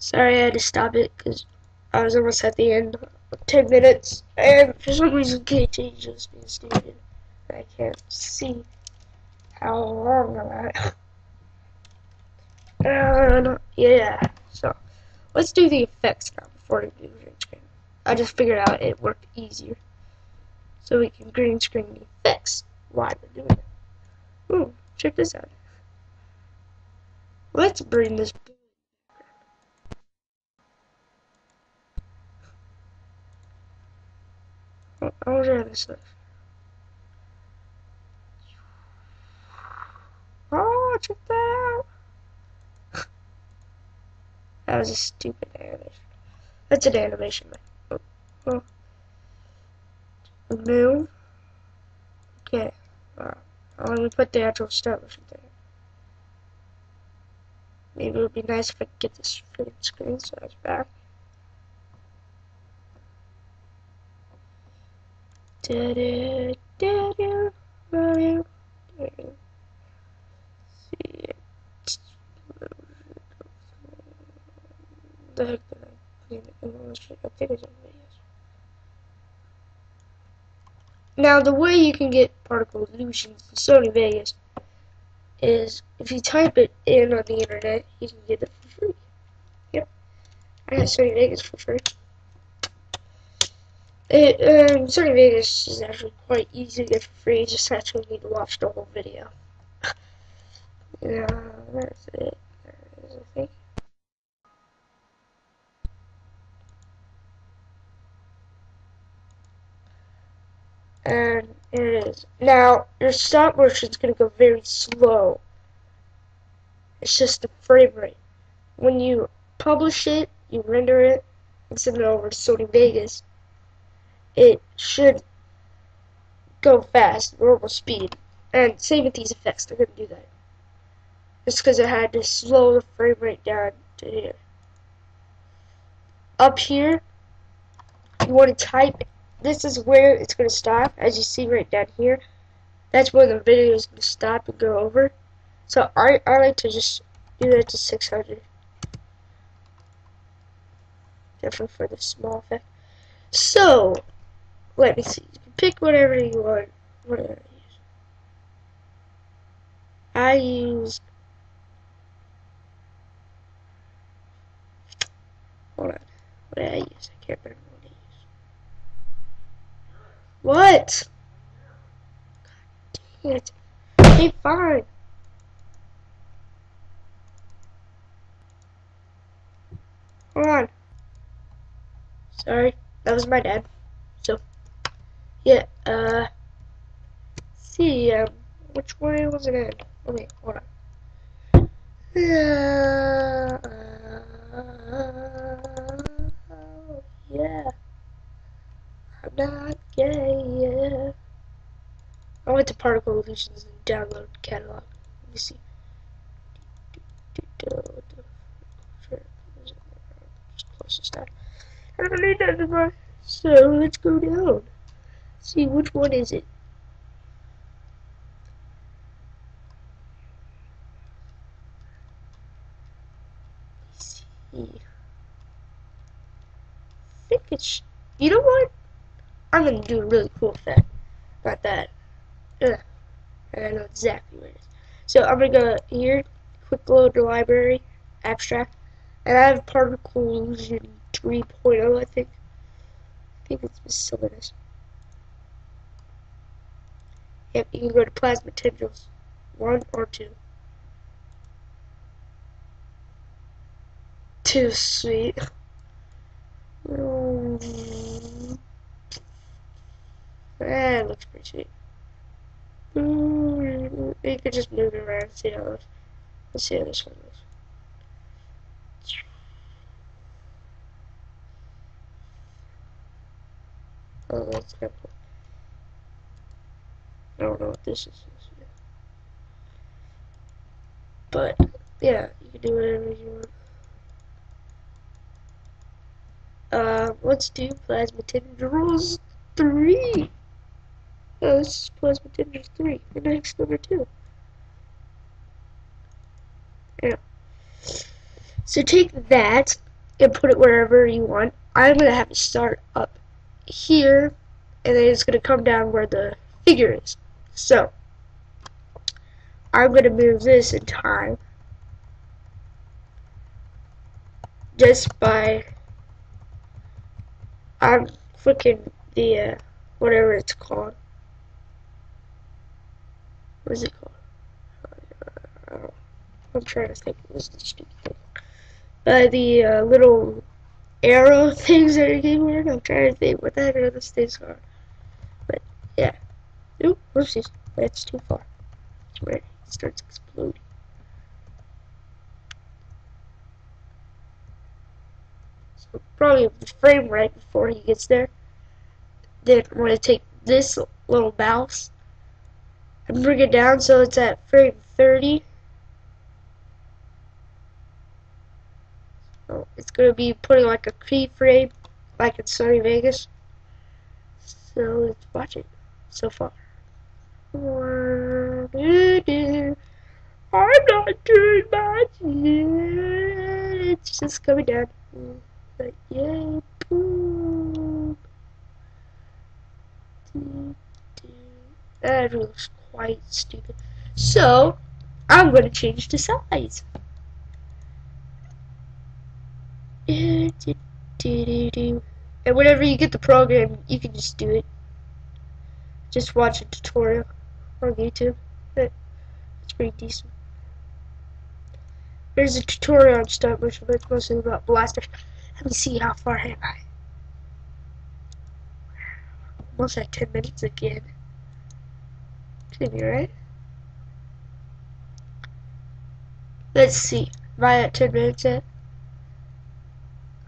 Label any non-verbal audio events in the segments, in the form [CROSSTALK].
Sorry I had to stop it because I was almost at the end 10 minutes and for some reason KT just being stupid. I can't see how long I'm at. [LAUGHS] And yeah, so let's do the effects now before we do green screen. I just figured out it worked easier. So we can green screen the effects while we're doing it. Ooh, check this out. Let's bring this I was rather this Oh, check that out. [LAUGHS] that was a stupid animation. That's an animation, man. Oh, oh. Okay. Uh, let me put the actual there. Maybe it would be nice if I could get this screen size back. Now the way you can get particle illusions in Sony Vegas is if you type it in on the internet, you can get it for free. Yep. I got Sony Vegas for free. It, um, Sony Vegas is actually quite easy to get for free, you just actually need to watch the whole video. [LAUGHS] yeah, that's it. It is, I think. And it is. Now, your stop motion is going to go very slow. It's just the frame rate. When you publish it, you render it, and send it over to Sony Vegas, it should go fast, normal speed. And same with these effects, they're going to do that. Just because I had to slow the frame rate down to here. Up here, you want to type, this is where it's going to stop, as you see right down here. That's where the video is going to stop and go over. So I, I like to just do that to 600. Definitely for the small effect. So, let me see. Pick whatever you want. Whatever I use. Hold on. What did I use? I can't remember what I used. What? God damn it. Okay, fine. Hold on. Sorry, that was my dad. Yeah, uh, see, um, which way was it in? Okay, hold on. Yeah, uh, yeah, I'm not gay, yeah. I went to Particle Illusions and download catalog. Let me see. Just close this down. I don't need that anymore. So let's go down see which one is it. see. I think it's. You know what? I'm gonna do a really cool effect. Not that. Ugh. I know exactly where it is. So I'm gonna go here, quick load the library, abstract, and I have particle illusion 3.0, I think. I think it's miscellaneous. Yep, you can go to plasma tendrils. One or two. Too sweet. Mm. Eh, that looks pretty sweet. Mm, you could just move it around and see how this, let's see how this one looks. Oh, that's of cool. I don't know what this is. But, yeah, you can do whatever you want. Uh, let's do Plasma Tendrils 3. Oh, this is Plasma Tendrils 3. The next number 2. Yeah. So take that, and put it wherever you want. I'm going to have it start up here, and then it's going to come down where the figure is. So, I'm going to move this in time just by I'm clicking the uh, whatever it's called. What is it called? Uh, I'm trying to think. What's the stupid thing? Uh, the uh, little arrow [LAUGHS] things that are getting weird. I'm trying to think what the heck are those things are. But yeah. Oop, whoopsies. That's too far. Ready. It starts exploding. So probably the frame right before he gets there. Then I'm going to take this little mouse and bring it down so it's at frame 30. So it's going to be putting like a keyframe like in Sony Vegas. So let's watch it so far. I'm not doing much. It's just coming down. But yay, poop. That looks quite stupid. So, I'm going to change the size. And whenever you get the program, you can just do it. Just watch a tutorial on YouTube. It's pretty decent. There's a tutorial on stop motion, but it's mostly about blasters. Let me see how far am I. Almost at 10 minutes again. Could be right. Let's see. Am I at 10 minutes yet?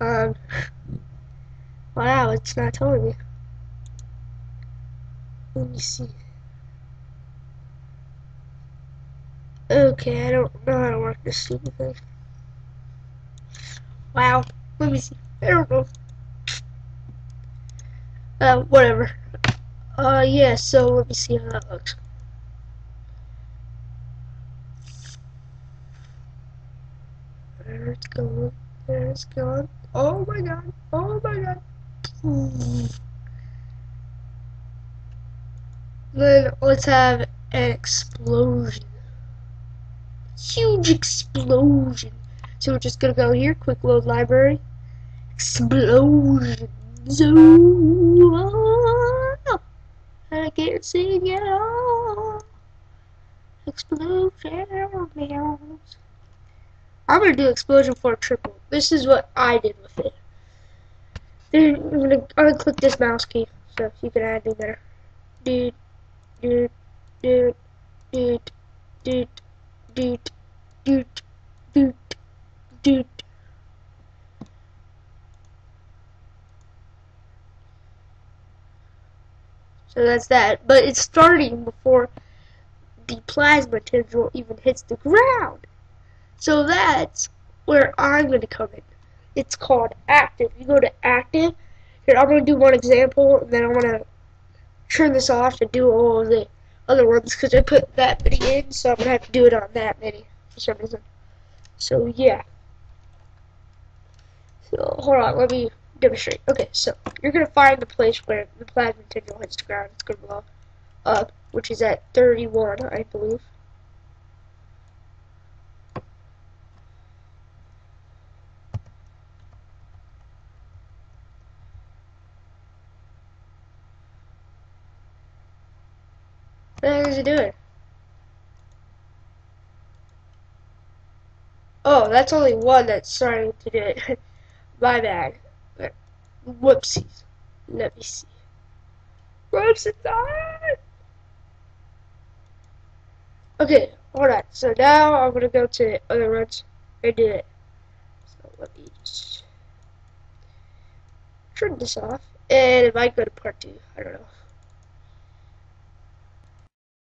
Um. [LAUGHS] Wow, it's not telling me. Let me see. Okay, I don't know how to work this stupid thing. Wow. Let me see. I don't know. Uh, whatever. Uh, yeah, so let me see how that looks. There it's going. There it's going. Oh my god. Oh my god. Then let's have an explosion. Huge explosion. So we're just gonna go here, quick load library. Explosion. Oh, I can't sing at all. Explosion. I'm gonna do explosion for a triple. This is what I did with it. Then I'm gonna I'm click this mouse key so you can add me. Dude, dude, dude, dude, dude, dude, dude, dude, dude. So that. But it's starting before the plasma tendril even hits the ground. So that's where I'm going to come in. It's called active. You go to active. Here, I'm going to do one example, and then I'm going to turn this off and do all the other ones because I put that many in, so I'm going to have to do it on that many for some reason. So, yeah. So, hold on, let me demonstrate. Okay, so you're to find the place where the plasma tendril hits the ground. It's to blow up, uh, which is at 31, I believe. What is he doing? Oh, that's only one that's starting to do it. [LAUGHS] My bad. Whoopsies. Let me see. Whoopsies. Okay, alright. So now I'm gonna go to other runs and do it. So let me just turn this off. And it might go to part two. I don't know.